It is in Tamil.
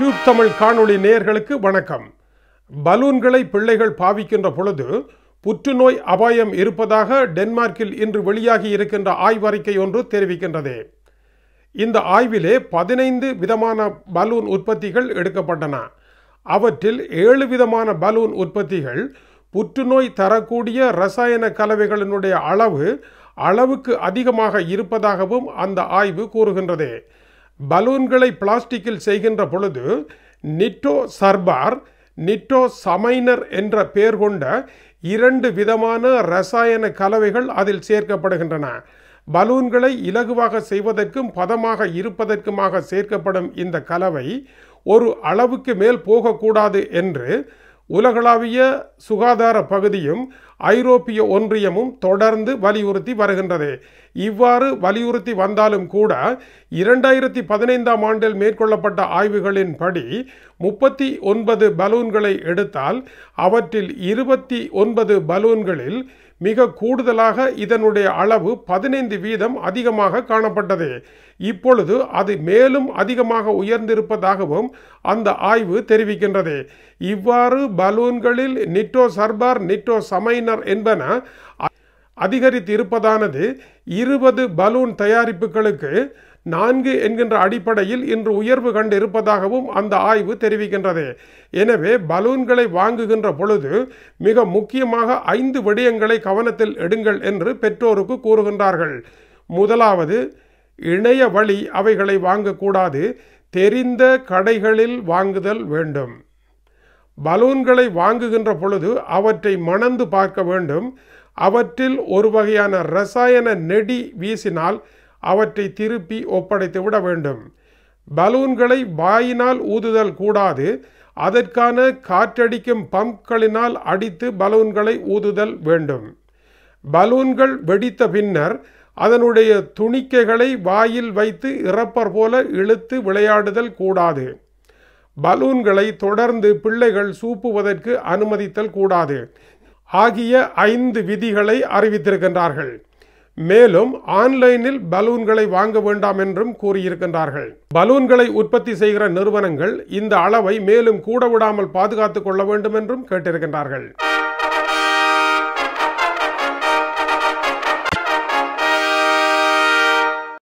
யூடியூப் தமிழ் காணொளி நேயர்களுக்கு வணக்கம். பலூன்களை பிள்ளைகள் பாவிக்கின்ற பொழுது புற்றுநோய் அபாயம் இருப்பதாக டென்மார்க்கில் இன்று வெளியாகி இருக்கின்ற ஆய்வறிக்கை ஒன்று தெரிவிக்கின்றது. இந்த ஆய்விலே பதினைந்து விதமான பலூன் உற்பத்திகள் எடுக்கப்பட்டன. அவற்றில் ஏழு விதமான பலூன் உற்பத்திகள் புற்றுநோய் தரக்கூடிய ரசாயன கலவைகளினுடைய அளவு அளவுக்கு அதிகமாக இருப்பதாகவும் அந்த ஆய்வு கூறுகின்றது. பலூன்களை பிளாஸ்டிக்கில் செய்கின்ற பொழுது நிட்டோ சர்பார் நிட்டோ சமைனர் என்ற பெயர் கொண்ட இரண்டு விதமான ரசாயன கலவைகள் அதில் சேர்க்கப்படுகின்றன. பலூன்களை இலகுவாக செய்வதற்கும் பதமாக இருப்பதற்குமாக சேர்க்கப்படும் இந்த கலவை ஒரு அளவுக்கு மேல் போகக்கூடாது என்று உலகளாவிய சுகாதார பகுதியும் ஐரோப்பிய ஒன்றியமும் தொடர்ந்து வலியுறுத்தி வருகின்றது. இவ்வாறு வலியுறுத்தி வந்தாலும் கூட இரண்டாயிரத்தி பதினைந்தாம் ஆண்டில் மேற்கொள்ளப்பட்ட ஆய்வுகளின்படி முப்பத்தி ஒன்பது பலூன்களை எடுத்தால் அவற்றில் இருபத்தி ஒன்பது பலூன்களில் மிக கூடுதலாக இதனுடைய அளவு பதினைந்து வீதம் அதிகமாக காணப்பட்டது. இப்பொழுது அது மேலும் அதிகமாக உயர்ந்திருப்பதாகவும் அந்த ஆய்வு தெரிவிக்கின்றது. இவ்வாறு பலூன்களில் நிட்டோ சர்பார் நிட்டோ சமைனர் என்பன அதிகரித்து இருப்பதானது இருபது பலூன் தயாரிப்புகளுக்கு நான்கு என்கின்ற அடிப்படையில் இன்று உயர்வு கண்டு இருப்பதாகவும் அந்த ஆய்வு தெரிவிக்கின்றது. எனவே பலூன்களை வாங்குகின்ற பொழுது மிக முக்கியமாக ஐந்து விடயங்களை கவனத்தில் எடுங்கள் என்று பெற்றோருக்கு கூறுகின்றார்கள். முதலாவது இணைய வழி அவைகளை வாங்கக்கூடாது. தெரிந்த கடைகளில் வாங்குதல் வேண்டும். பலூன்களை வாங்குகின்ற பொழுது அவற்றை மணந்து பார்க்க வேண்டும். அவற்றில் ஒரு வகையான ரசாயன நெடி வீசினால் அவற்றை திருப்பி ஒப்படைத்து விட வேண்டும். பலூன்களை வாயினால் ஊதுதல் கூடாது. அதற்கான காற்றடிக்கும் பம்ப்களினால் அடித்து பலூன்களை ஊதுதல் வேண்டும். பலூன்கள் வெடித்த பின்னர் அதனுடைய துணிக்கைகளை வாயில் வைத்து இறப்பர் போல இழுத்து விளையாடுதல் கூடாது. பலூன்களை தொடர்ந்து பிள்ளைகள் சூப்புவதற்கு அனுமதித்தல் கூடாது. ஆகிய ஐந்து விதிகளை அறிவித்திருக்கின்றார்கள். மேலும் ஆன்லைனில் பலூன்களை வாங்க வேண்டாம் என்றும் கூறியிருக்கின்றார்கள். பலூன்களை உற்பத்தி செய்கிற நிறுவனங்கள் இந்த அளவை மேலும் கூட விடாமல் பாதுகாத்துக் கொள்ள வேண்டும் என்றும் கேட்டிருக்கின்றார்கள்.